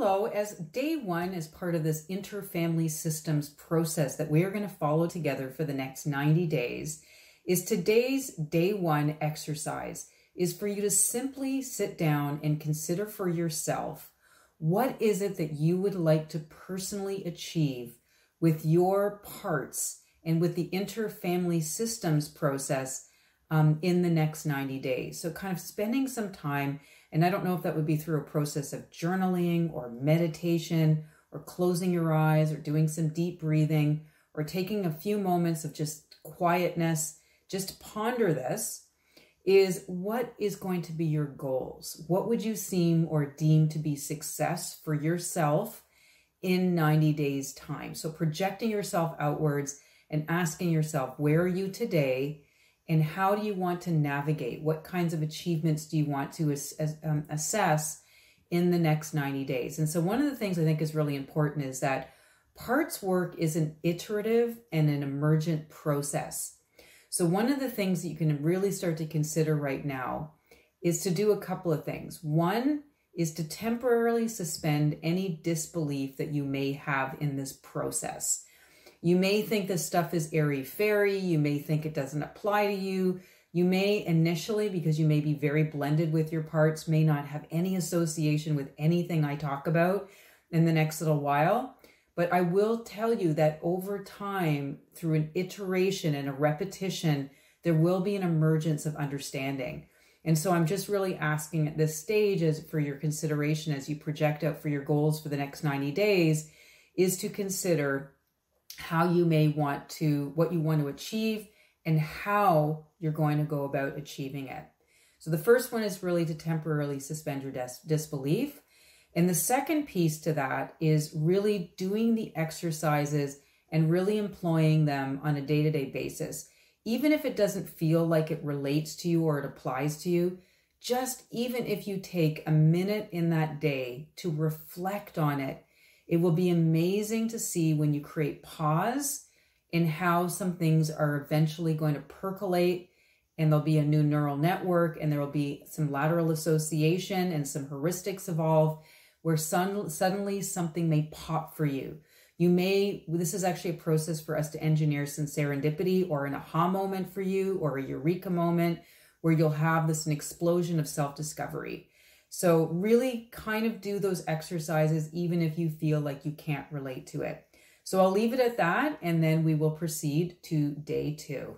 hello, as day one is part of this internal family systems process that we are going to follow together for the next 90 days, is today's day one exercise is for you to simply sit down and consider for yourself what is it that you would like to personally achieve with your parts and with the internal family systems process um, in the next 90 days. So, kind of spending some time, and I don't know if that would be through a process of journaling or meditation or closing your eyes or doing some deep breathing or taking a few moments of just quietness, just ponder this. Is what is going to be your goals? What would you seem or deem to be success for yourself in 90 days' time? So, projecting yourself outwards and asking yourself, where are you today? And how do you want to navigate? What kinds of achievements do you want to um, assess in the next 90 days? And so, one of the things I think is really important is that parts work is an iterative and an emergent process. So, one of the things that you can really start to consider right now is to do a couple of things. One is to temporarily suspend any disbelief that you may have in this process. You may think this stuff is airy fairy. You may think it doesn't apply to you. You may initially, because you may be very blended with your parts, may not have any association with anything I talk about in the next little while. But I will tell you that over time, through an iteration and a repetition, there will be an emergence of understanding. And so I'm just really asking at this stage as for your consideration as you project out for your goals for the next 90 days is to consider how you may want to, what you want to achieve, and how you're going to go about achieving it. So the first one is really to temporarily suspend your dis- disbelief. And the second piece to that is really doing the exercises and really employing them on a day to day basis. Even if it doesn't feel like it relates to you or it applies to you, just even if you take a minute in that day to reflect on it it will be amazing to see when you create pause in how some things are eventually going to percolate and there'll be a new neural network and there will be some lateral association and some heuristics evolve where suddenly something may pop for you. You may, this is actually a process for us to engineer some serendipity or an aha moment for you or a eureka moment where you'll have this an explosion of self discovery. So really kind of do those exercises even if you feel like you can't relate to it. So I'll leave it at that and then we will proceed to day two.